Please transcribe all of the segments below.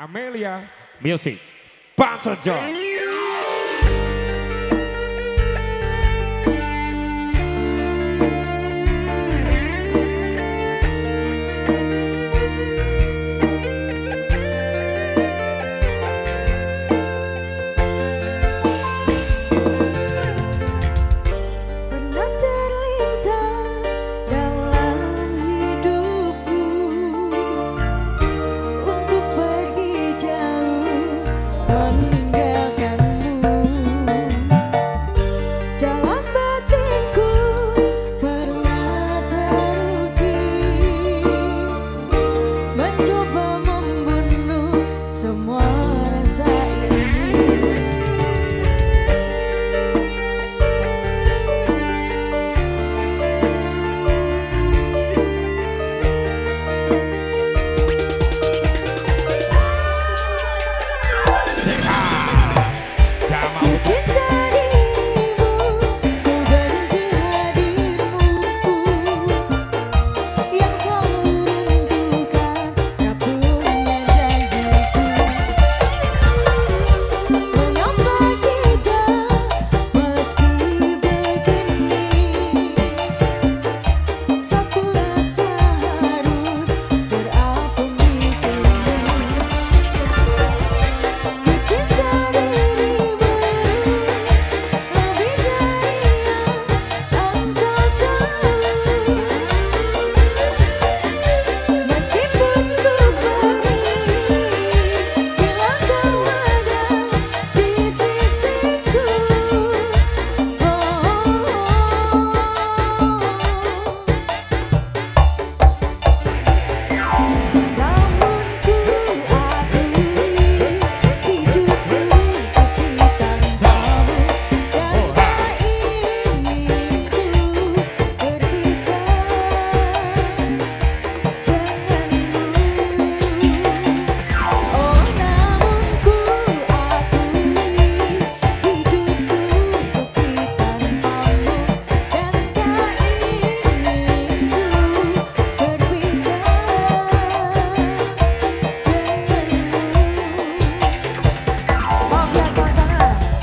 Amelia Music. Banser Jones.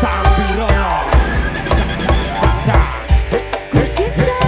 Sambirono Caca Cinta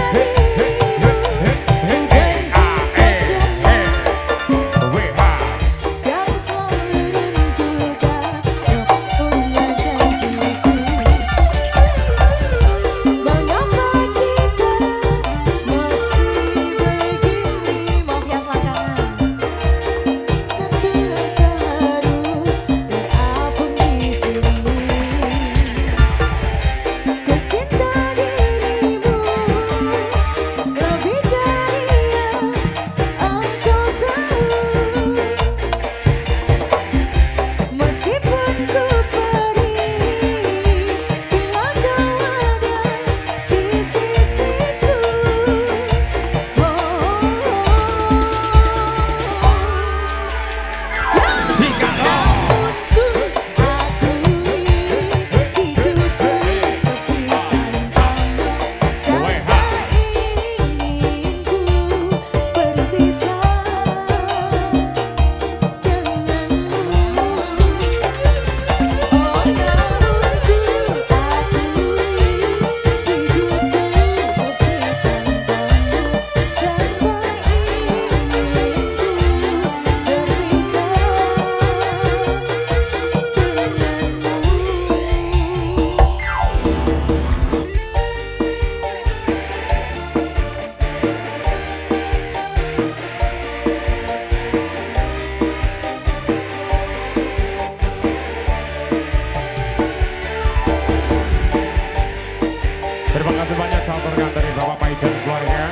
kasih banyak salurkan dari Bapak Paijan keluarga.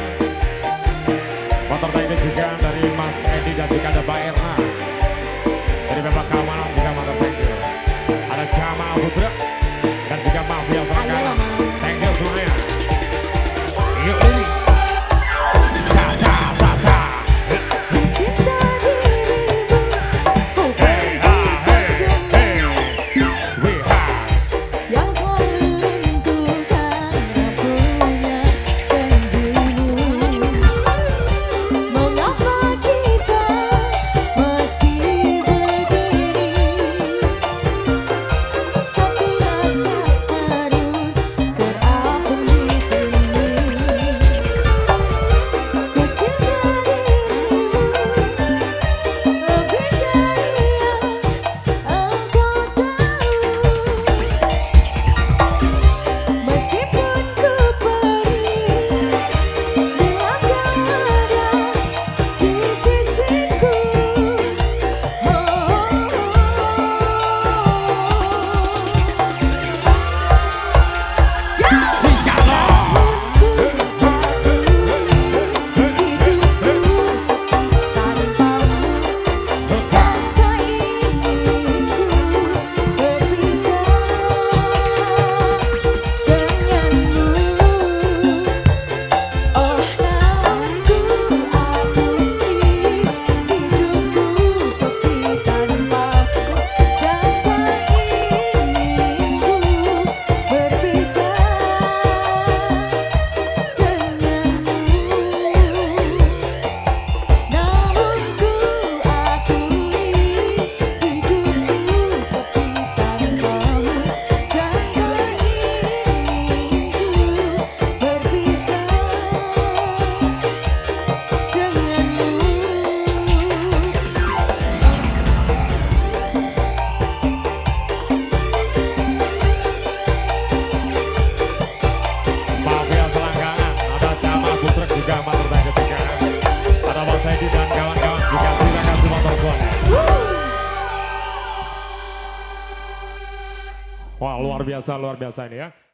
Motor tadi juga dari Mas Edi dan juga ada Mbak Erna. Dari Bapak Kamal juga motor tadi Ada Jamal Putra. Wah luar biasa luar biasa ini ya.